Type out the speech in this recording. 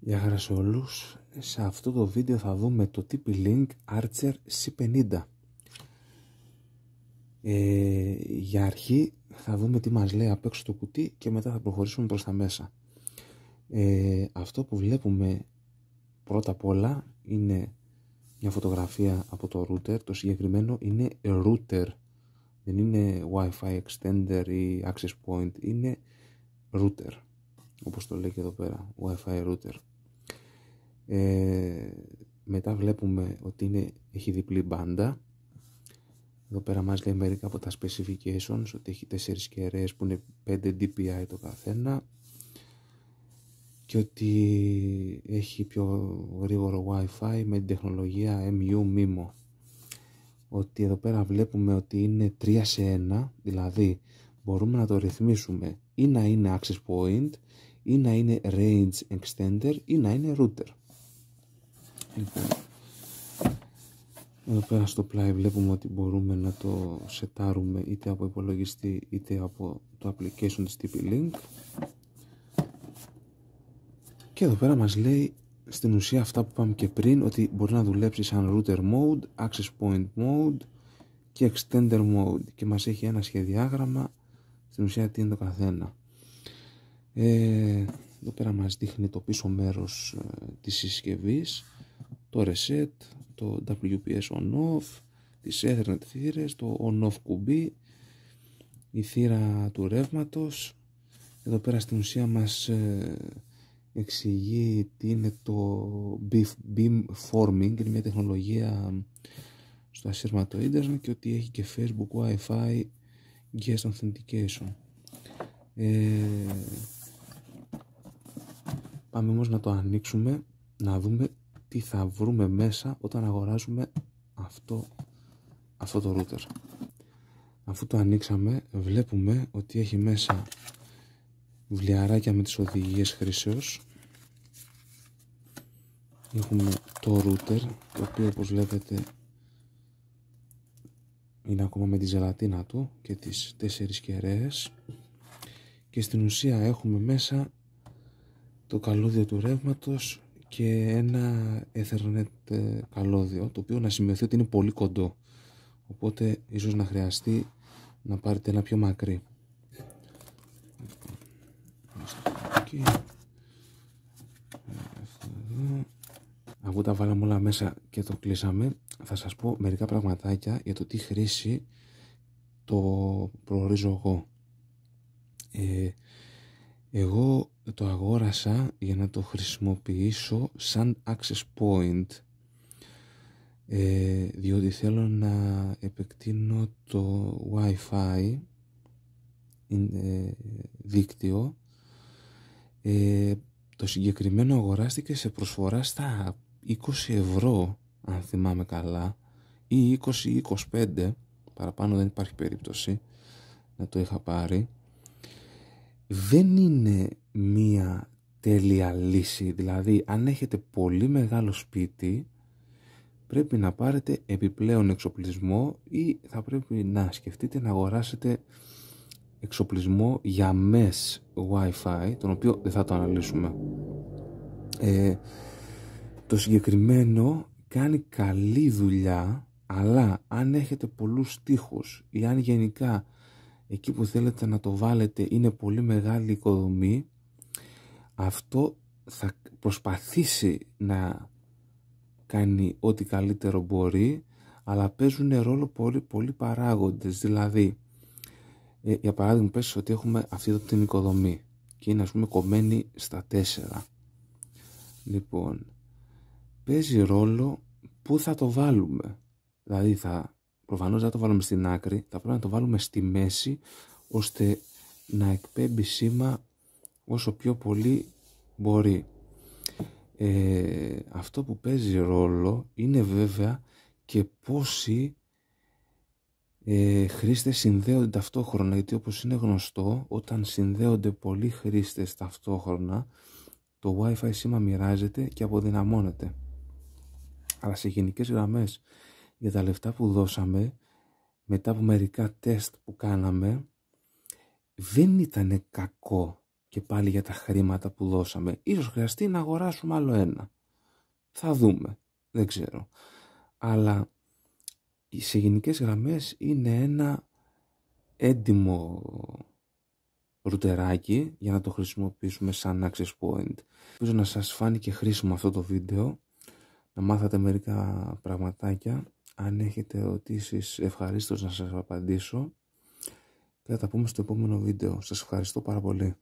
Γεια χαρά σε όλους. Σε αυτό το βίντεο θα δούμε το TP-Link Archer C50. Ε, για αρχή θα δούμε τι μας λέει απ' έξω το κουτί και μετά θα προχωρήσουμε προς τα μέσα. Ε, αυτό που βλέπουμε πρώτα απ' όλα είναι μια φωτογραφία από το router. Το συγκεκριμένο είναι router. Δεν είναι Wi-Fi extender ή access point. Είναι router. Όπως το λέει και εδώ πέρα. Wi-Fi router. Ε, μετά βλέπουμε ότι είναι, έχει διπλή μπάντα. Εδώ πέρα μας λέει μερικά από τα specifications ότι έχει 4 κεραίες που είναι 5 dpi το καθένα και ότι έχει πιο γρήγορο wifi με την τεχνολογία MU MIMO ότι εδώ πέρα βλέπουμε ότι είναι 3 σε 1 δηλαδή μπορούμε να το ρυθμίσουμε ή να είναι access point ή να είναι range extender ή να είναι router. Λοιπόν, εδώ πέρα στο πλάι βλέπουμε ότι μπορούμε να το σετάρουμε είτε από υπολογιστή είτε από το application της TP-Link και εδώ πέρα μας λέει στην ουσία αυτά που είπαμε και πριν ότι μπορεί να δουλέψει σαν router mode, access point mode και extender mode. Και μας έχει ένα σχεδιάγραμμα στην ουσία τι είναι το καθένα ε, εδώ πέρα μας δείχνει το πίσω μέρος ε, της συσκευής το reset, το WPS on-off, τις Ethernet θύρες, το on-off κουμπί, η θύρα του ρεύματος. Εδώ πέρα στην ουσία μας ε, εξηγεί τι είναι το beam forming, είναι μια τεχνολογία στο ασύρματο ίντερνετ και ότι έχει και Facebook, Wi-Fi, guest authentication. Ε, πάμε όμως να το ανοίξουμε, να δούμε τι θα βρούμε μέσα όταν αγοράζουμε αυτό, αυτό το router. Αφού το ανοίξαμε βλέπουμε ότι έχει μέσα βιβλιαράκια με τις οδηγίες χρήσεως. Έχουμε το router το οποίο όπως βλέπετε είναι ακόμα με τη ζελατίνα του και τις τέσσερις κεραίες και στην ουσία έχουμε μέσα το καλώδιο του ρεύματος και ένα Ethernet ε, καλώδιο το οποίο να σημειωθεί ότι είναι πολύ κοντό. Οπότε ίσως να χρειαστεί να πάρετε ένα πιο μακρύ. Αφού τα βάλαμε όλα μέσα και το κλείσαμε θα σας πω μερικά πραγματάκια για το τι χρήση το προορίζω εγώ. Ε, εγώ το αγόρασα για να το χρησιμοποιήσω σαν access point ε, διότι θέλω να επεκτείνω το wifi ε, δίκτυο. Ε, το συγκεκριμένο αγοράστηκε σε προσφορά στα 20 ευρώ αν θυμάμαι καλά ή 20 ή 25 παραπάνω δεν υπάρχει περίπτωση να το είχα πάρει δεν είναι μία τέλεια λύση. Δηλαδή, αν έχετε πολύ μεγάλο σπίτι, πρέπει να πάρετε επιπλέον εξοπλισμό ή θα πρέπει να σκεφτείτε να αγοράσετε εξοπλισμό για MES Wi-Fi, τον οποίο δεν θα το αναλύσουμε. Ε, το συγκεκριμένο κάνει καλή δουλειά, αλλά αν έχετε πολλούς τείχους ή αν γενικά εκεί που θέλετε να το βάλετε είναι πολύ μεγάλη οικοδομή. Αυτό θα προσπαθήσει να κάνει ό,τι καλύτερο μπορεί αλλά παίζουν ρόλο πολύ, πολύ παράγοντες. Δηλαδή ε, για παράδειγμα πες ότι έχουμε αυτή εδώ την οικοδομή και είναι ας πούμε κομμένη στα τέσσερα. Λοιπόν παίζει ρόλο που θα το βάλουμε. Δηλαδή θα προφανώς δεν θα το βάλουμε στην άκρη, θα πρέπει να το βάλουμε στη μέση ώστε να εκπέμπει σήμα όσο πιο πολύ μπορεί. Ε, αυτό που παίζει ρόλο είναι βέβαια και πόσοι ε, χρήστες συνδέονται ταυτόχρονα γιατί όπως είναι γνωστό όταν συνδέονται πολλοί χρήστες ταυτόχρονα το wifi σήμα μοιράζεται και αποδυναμώνεται αλλά σε γενικές γραμμές για τα λεφτά που δώσαμε μετά από μερικά τεστ που κάναμε δεν ήταν κακό και πάλι για τα χρήματα που δώσαμε. Ίσως χρειαστεί να αγοράσουμε άλλο ένα. Θα δούμε. Δεν ξέρω. Αλλά σε γενικές γραμμές είναι ένα έντιμο ρούτεράκι για να το χρησιμοποιήσουμε σαν access point. Ελπίζω να σας φάνηκε χρήσιμο αυτό το βίντεο, να μάθατε μερικά πραγματάκια. Αν έχετε ερωτήσεις ευχαρίστως να σας απαντήσω και θα τα πούμε στο επόμενο βίντεο. Σας ευχαριστώ πάρα πολύ.